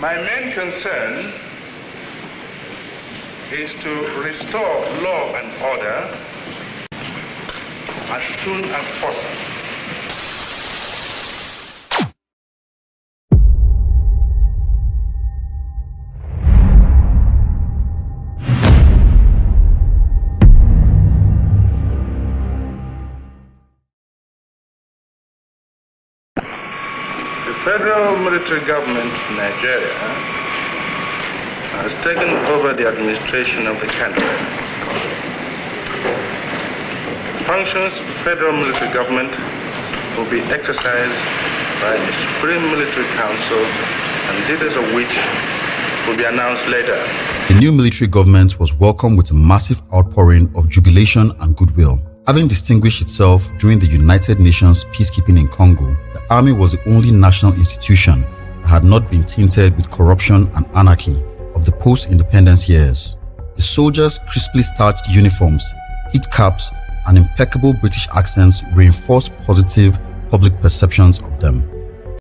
My main concern is to restore law and order as soon as possible. Federal military government in Nigeria has taken over the administration of the country. Functions of the federal military government will be exercised by the Supreme Military Council and leaders of which will be announced later. The new military government was welcomed with a massive outpouring of jubilation and goodwill. Having distinguished itself during the United Nations peacekeeping in Congo, the army was the only national institution that had not been tainted with corruption and anarchy of the post-independence years. The soldiers' crisply starched uniforms, heat caps, and impeccable British accents reinforced positive public perceptions of them.